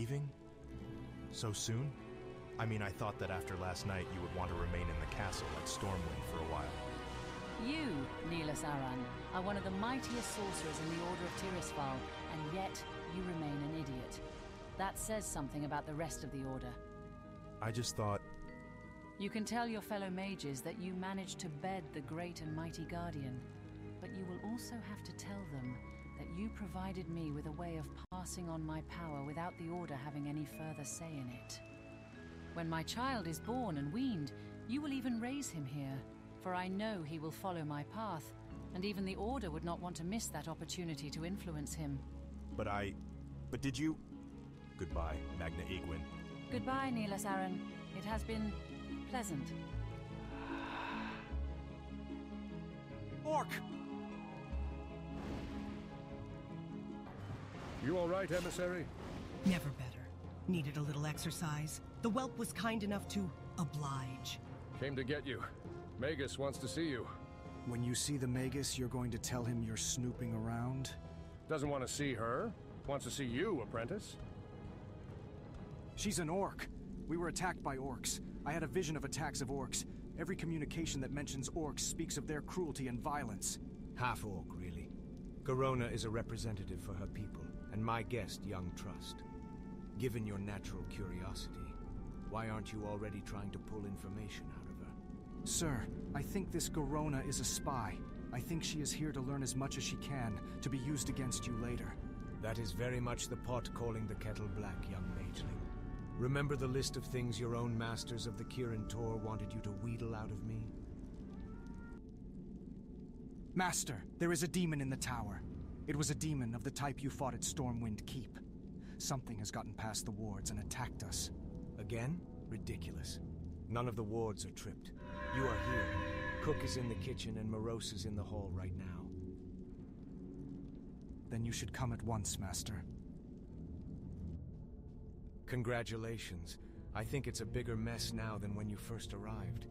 leaving? So soon? I mean, I thought that after last night you would want to remain in the castle at Stormwind for a while. You, Nielas Aran, are one of the mightiest sorcerers in the Order of Tirisfal, and yet you remain an idiot. That says something about the rest of the Order. I just thought, You can tell your fellow mages that you managed to bed the great and mighty Guardian, but you will also have to tell them that you provided me with a way of passing on my power without the Order having any further say in it. When my child is born and weaned, you will even raise him here, for I know he will follow my path, and even the Order would not want to miss that opportunity to influence him. but I. But did you. Goodbye, Magna Aegwynn. Goodbye, Nielas Aran. It has been pleasant. Orc! You all right, emissary? Never better. Needed a little exercise. The whelp was kind enough to oblige. Came to get you. Magus wants to see you. When you see the Magus, you're going to tell him you're snooping around? Doesn't want to see her. Wants to see you, apprentice. She's an orc. We were attacked by orcs. I had a vision of attacks of orcs. Every communication that mentions orcs speaks of their cruelty and violence. Half orc, really. Garona is a representative for her people, and my guest, young Trust. Given your natural curiosity, why aren't you already trying to pull information out of her? Sir, I think this Garona is a spy. I think she is here to learn as much as she can, to be used against you later. That is very much the pot calling the kettle black, young mageling. Remember the list of things your own masters of the Kirin Tor wanted you to wheedle out of me? Master, there is a demon in the tower. It was a demon of the type you fought at Stormwind Keep. Something has gotten past the wards and attacked us. Again? Ridiculous. None of the wards are tripped. You are here. Cook is in the kitchen and Moroes is in the hall right now. Then you should come at once, Master. Congratulations. I think it's a bigger mess now than when you first arrived.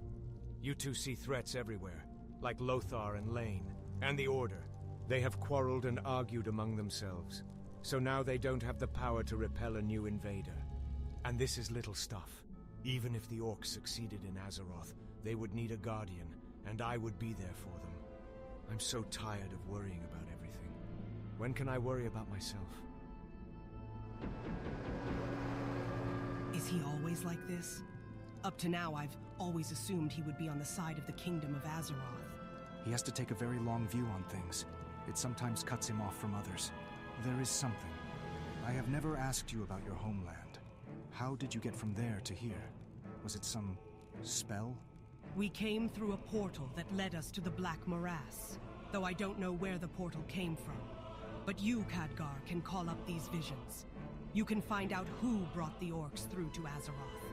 You two see threats everywhere, like Lothar and Llane, and the Order. They have quarreled and argued among themselves, so now they don't have the power to repel a new invader. And this is little stuff. Even if the Orcs succeeded in Azeroth, they would need a Guardian, and I would be there for them. I'm so tired of worrying about everything. When can I worry about myself? Is he always like this? Up to now, I've always assumed he would be on the side of the Kingdom of Azeroth. He has to take a very long view on things. It sometimes cuts him off from others. There is something. I have never asked you about your homeland. How did you get from there to here? Was it some spell? We came through a portal that led us to the Black Morass, though I don't know where the portal came from. But you, Khadgar, can call up these visions. You can find out who brought the orcs through to Azeroth.